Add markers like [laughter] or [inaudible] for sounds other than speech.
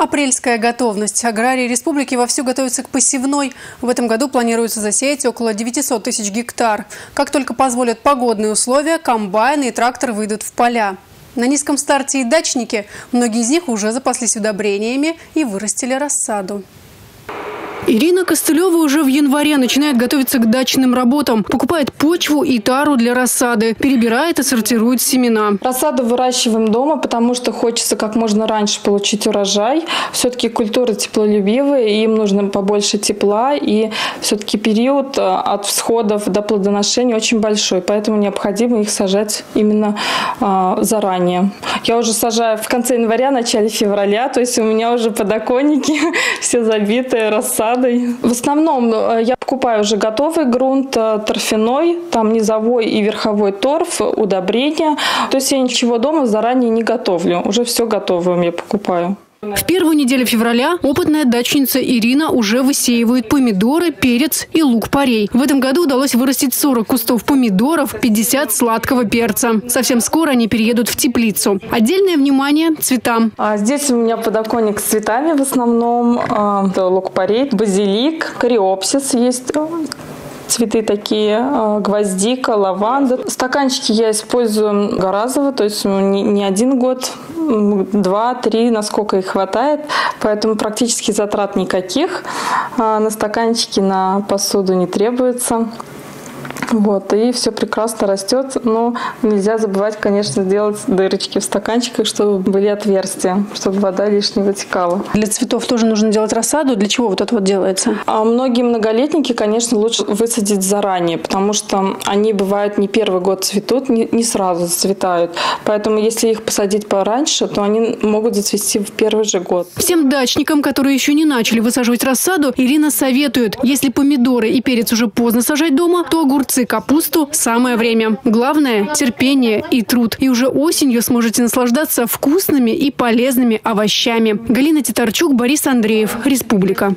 Апрельская готовность. Аграрии республики вовсю готовятся к посевной. В этом году планируется засеять около 900 тысяч гектар. Как только позволят погодные условия, комбайны и трактор выйдут в поля. На низком старте и дачники, многие из них уже запаслись удобрениями и вырастили рассаду. Ирина Костылева уже в январе начинает готовиться к дачным работам. Покупает почву и тару для рассады. Перебирает и сортирует семена. Рассаду выращиваем дома, потому что хочется как можно раньше получить урожай. Все-таки культуры теплолюбивые, им нужно побольше тепла. И все-таки период э, от всходов до плодоношения очень большой. Поэтому необходимо их сажать именно а, заранее. Я уже сажаю в конце января, начале февраля. То есть у меня уже подоконники [laughs] все забитые рассадой рассадой. В основном э, я покупаю уже готовый грунт, э, торфяной, там низовой и верховой торф, удобрения. То есть я ничего дома заранее не готовлю. Уже все готовое я покупаю. В первую неделю февраля опытная дачница Ирина уже высеивает помидоры, перец и лук-порей. В этом году удалось вырастить 40 кустов помидоров, 50 сладкого перца. Совсем скоро они переедут в теплицу. Отдельное внимание цветам. А здесь у меня подоконник с цветами в основном. А, лук-порей, базилик, кориопсис есть цветы такие, а, гвоздика, лаванда. Стаканчики я использую газово, то есть не, не один год, два, три, насколько их хватает, поэтому практически затрат никаких. А, на стаканчики, на посуду не требуется. Вот, и все прекрасно растет, но нельзя забывать, конечно, сделать дырочки в стаканчиках, чтобы были отверстия, чтобы вода лишней вытекала. Для цветов тоже нужно делать рассаду. Для чего вот это вот делается? А многие многолетники, конечно, лучше высадить заранее, потому что они бывают не первый год цветут, не, не сразу зацветают. Поэтому если их посадить пораньше, то они могут зацвести в первый же год. Всем дачникам, которые еще не начали высаживать рассаду, Ирина советует, если помидоры и перец уже поздно сажать дома, то огурцы огурцы, капусту – самое время. Главное – терпение и труд. И уже осенью сможете наслаждаться вкусными и полезными овощами. Галина Титарчук, Борис Андреев, Республика.